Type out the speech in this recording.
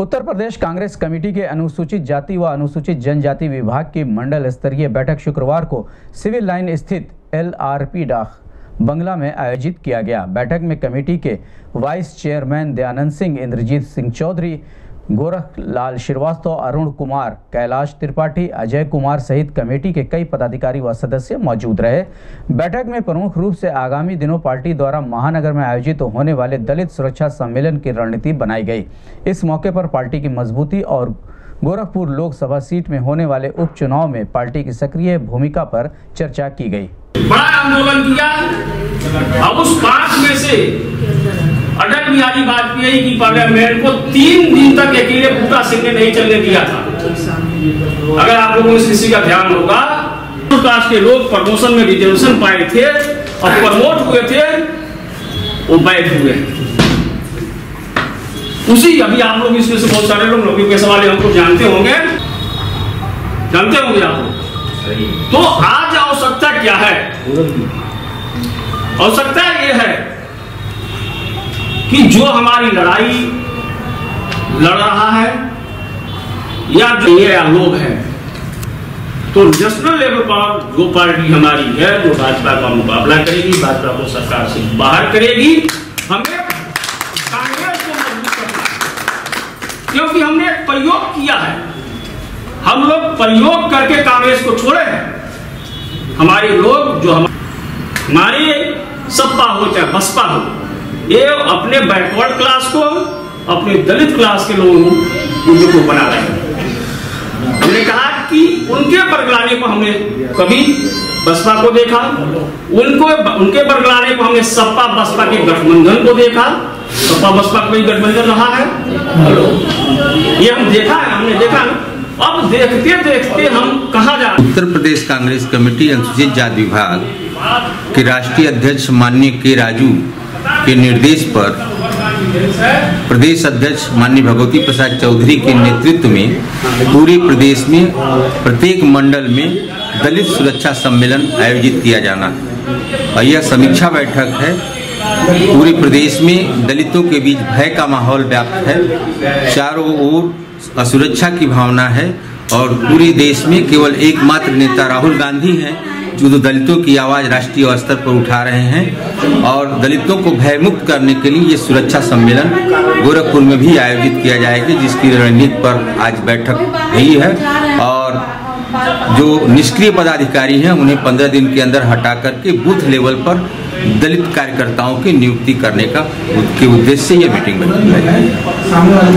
Uttar Pradesh Congress committee के अनुसूचित जाति व अनुसूचित जनजाति विभाग की मंडल स्तरीय बैठक शुक्रवार को सिविल लाइन स्थित एल आर पी डाक बंगला में आयोजित किया गया। बैठक में कमेटी के वाइस चेयरमैन दयानंद सिंह, इंद्रजीत सिंह चौधरी गोरख लाल श्रीवास्तव, अरुण कुमार, कैलाश त्रिपाठी, अजय कुमार सहित कमेटी के कई पदाधिकारी व सदस्य मौजूद रहे। बैठक में प्रमुख रूप से आगामी दिनों पार्टी द्वारा महानगर में आयोजित तो होने वाले दलित सुरक्षा सम्मेलन की रणनीति बनाई गई। इस मौके पर पार्टी की मजबूती और गोरखपुर लोकसभा सीट में होने वाले उपचुनाव में पार्टी की सक्रिय भूमिका पर चर्चा की गई। बड़ा आंदोलन किया। अब उस में से अटल बिहारी वाजपेयी की पार्लियामेंट को तीन दिन तक अकेले बूटा सिंह ने नहीं चलने दिया था। अगर आप लोगों को किसी का ध्यान होगा कास्ट के लोग प्रमोशन में रिजर्वेशन पाए थे और प्रमोट हुए थे वो बैठ हुए। उसी अभी आप लोग इसमें से बहुत सारे लोग नौकरी पैसे वाले हमको जानते होंगे। जानते होंगे आप लोग? तो आज आवश्यकता क्या है? आवश्यकता ये है कि जो हमारी लड़ाई लड़ रहा है या जो ये लोग हैं? तो नेशनल लेवल पर जो पार्टी हमारी है, वो भाजपा का मुकाबला करेगी, भाजपा को सरकार से बाहर करेगी। हमें कांग्रेस को मज़बूत करना क्योंकि हमने प्रयोग किया है। हम लोग प्रयोग करके कांग्रेस को छोड़े हैं। हमारे लोग जो हम हमारे सपा हो चाहे बसपा हो, ये अपने बैकवर्ड क्लास को अपने दलित क्लास के लोगों को उनको बना रहे हैं। हमने कहा कि उनके बरगलाने को हमने कभी बसपा को देखा, उनको उनके बरगलाने को हमने सपा बसपा के गठबंधन को देखा। सपा बसपा कोई गठबंधन रहा है। ये हम देखा है, हमने देखा अब देखते देखते हम कहा जा उत्तर प्रदेश कांग्रेस कमेटी अनुसूचित जाति विभाग के राष्ट्रीय अध्यक्ष माननीय के राजू के निर्देश पर प्रदेश अध्यक्ष माननीय भगवती प्रसाद चौधरी के नेतृत्व में पूरे प्रदेश में, प्रत्येक मंडल में दलित सुरक्षा सम्मेलन आयोजित किया जाना। है और यह समीक्षा बैठक है। पूरे प्रदेश में दलितों के बीच भय का माहौल व्याप्त है। चारों ओर असुरक्षा की भावना है और पूरे देश में केवल एकमात्र नेता राहुल गांधी हैं। जो दलितों की आवाज़ राष्ट्रीय स्तर पर उठा रहे हैं और दलितों को भयमुक्त करने के लिए ये सुरक्षा सम्मेलन गोरखपुर में भी आयोजित किया जाएगा, जिसकी रणनीति पर आज बैठक हुई है। और जो निष्क्रिय पदाधिकारी हैं, उन्हें पंद्रह दिन के अंदर हटा करके बूथ लेवल पर दलित कार्यकर्ताओं की नियुक्ति करने का उद्देश्य से यह मीटिंग बैठी